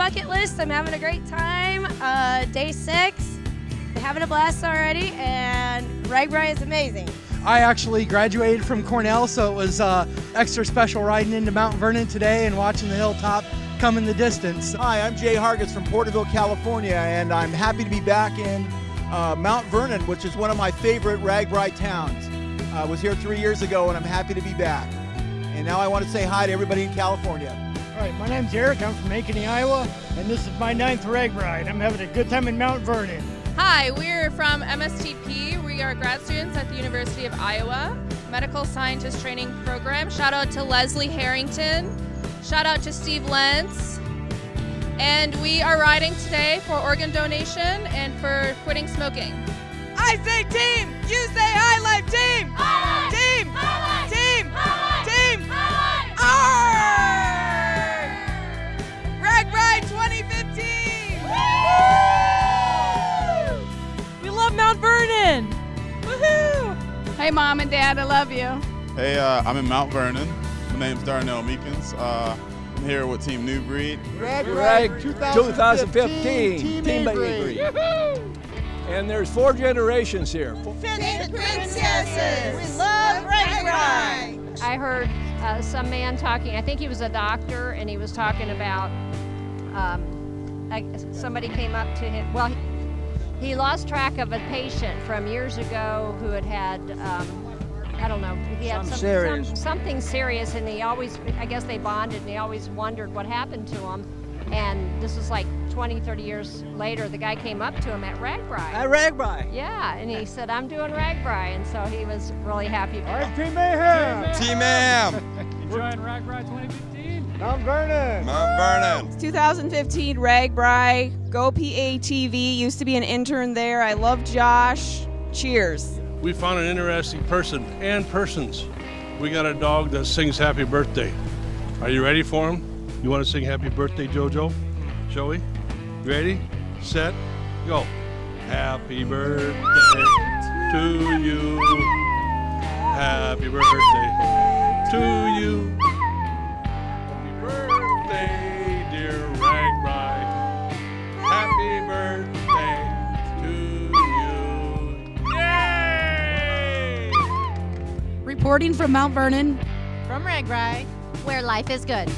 bucket list. I'm having a great time. Uh, day six, having a blast already, and Rag RAGBRAI is amazing. I actually graduated from Cornell, so it was uh, extra special riding into Mount Vernon today and watching the hilltop come in the distance. Hi, I'm Jay Hargis from Porterville, California, and I'm happy to be back in uh, Mount Vernon, which is one of my favorite Rag RAGBRAI towns. I was here three years ago, and I'm happy to be back. And now I want to say hi to everybody in California. All right, my name's Eric. I'm from Ankeny, Iowa, and this is my ninth RAGBRAI. I'm having a good time in Mount Vernon. Hi, we're from MSTP. We are grad students at the University of Iowa, Medical Scientist Training Program. Shout out to Leslie Harrington. Shout out to Steve Lentz. And we are riding today for organ donation and for quitting smoking. I say team, you say high life team. High life. Hey, mom and dad, I love you. Hey, uh, I'm in Mount Vernon. My name's Darnell Meekins. Uh, I'm here with Team New Breed. Rag, Rag 2015, Team, Team Breed. And there's four generations here. Finnish princesses. We love RAGBRAI. I heard uh, some man talking, I think he was a doctor, and he was talking about um, I, somebody came up to him. Well, he, he, lost track of a patient from years ago who had had, um, I don't know, he had some, some, serious. Some, something serious, and he always, I guess they bonded, and he always wondered what happened to him. And this was like 20, 30 years later, the guy came up to him at RAGBRAI. At RAGBRAI? Yeah, and he said, I'm doing RAGBRAI. And so he was really happy. All right, Team Mayhem! Team Mayhem! Enjoying RAGBRAI 2015? Mount Vernon! Mount Vernon! It's 2015 RAGBRAI. Go PATV. Used to be an intern there. I love Josh. Cheers. We found an interesting person and persons. We got a dog that sings happy birthday. Are you ready for him? You want to sing happy birthday, JoJo? Joey? Ready, set, go. Happy birthday to you. Happy birthday to you. Reporting from Mount Vernon. From RAGBRAI. Where life is good.